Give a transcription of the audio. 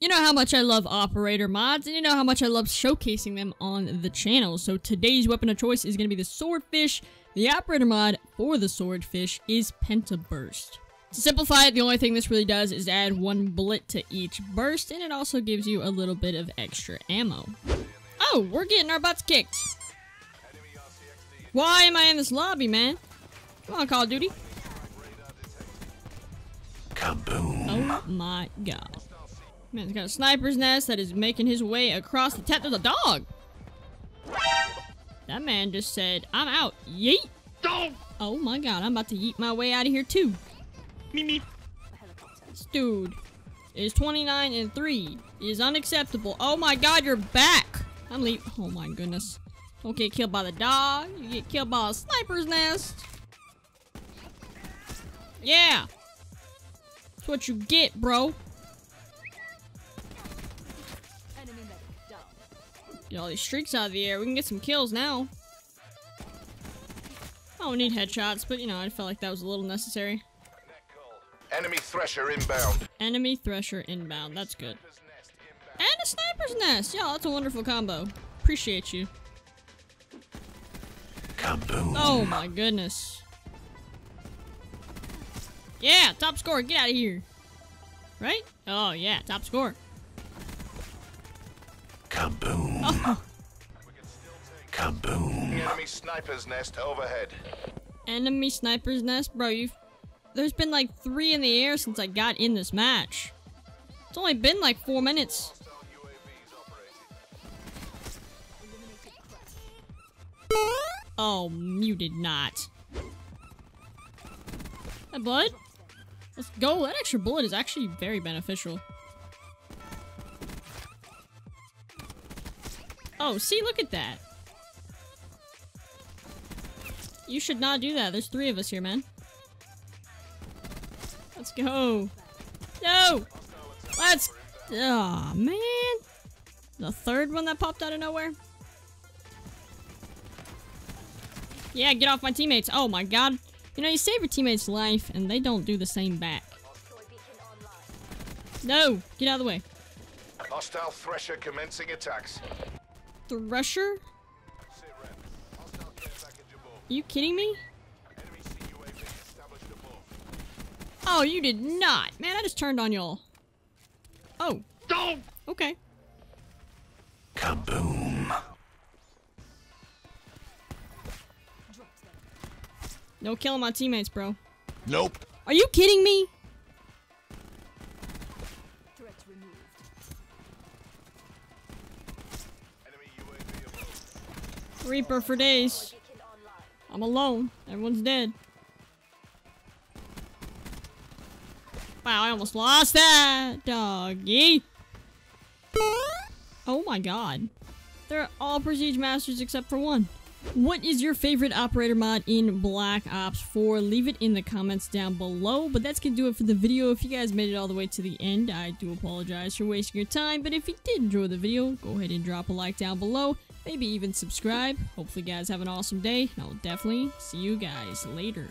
You know how much I love operator mods, and you know how much I love showcasing them on the channel. So today's weapon of choice is going to be the Swordfish. The operator mod for the Swordfish is Pentaburst. To simplify it, the only thing this really does is add one bullet to each burst, and it also gives you a little bit of extra ammo. Oh, we're getting our butts kicked. Why am I in this lobby, man? Come on, Call of Duty. Kaboom. Oh my god. Man's got a sniper's nest that is making his way across the tent. There's a dog! That man just said, I'm out. Yeet! Dog! Oh my god, I'm about to yeet my way out of here too. Me, me. This dude is 29 and 3. Is unacceptable. Oh my god, you're back! I'm leaving. Oh my goodness. Don't get killed by the dog. You get killed by a sniper's nest. Yeah! That's what you get, bro. Get all these streaks out of the air. We can get some kills now. I don't need headshots, but you know, I felt like that was a little necessary. Enemy Thresher inbound. Enemy Thresher inbound. That's good. And a Sniper's Nest! Yeah, that's a wonderful combo. Appreciate you. Kaboom. Oh my goodness. Yeah, top score. Get out of here. Right? Oh yeah, top score. Kaboom. Kaboom. Enemy Sniper's Nest overhead. enemy Sniper's Nest? Bro, you've... There's been like three in the air since I got in this match. It's only been like four minutes. Oh, you did not. That blood? Let's go. That extra bullet is actually very beneficial. Oh, see, look at that. You should not do that. There's three of us here, man. Let's go. No! Let's... oh, man. The third one that popped out of nowhere? Yeah, get off my teammates. Oh my god. You know, you save your teammate's life, and they don't do the same back. No! Get out of the way. Hostile Thresher commencing attacks. Thresher? Are you kidding me? Enemy CUAV established above. Oh, you did not. Man, I just turned on y'all. Oh. Dog! Okay. Kaboom. No killing my teammates, bro. Nope. Are you kidding me? Reaper for days. I'm alone. Everyone's dead. Wow, I almost lost that doggy. Oh my god. They're all Prestige Masters except for one. What is your favorite operator mod in Black Ops 4? Leave it in the comments down below. But that's going to do it for the video. If you guys made it all the way to the end, I do apologize for wasting your time. But if you did enjoy the video, go ahead and drop a like down below. Maybe even subscribe. Hopefully you guys have an awesome day. And I'll definitely see you guys later.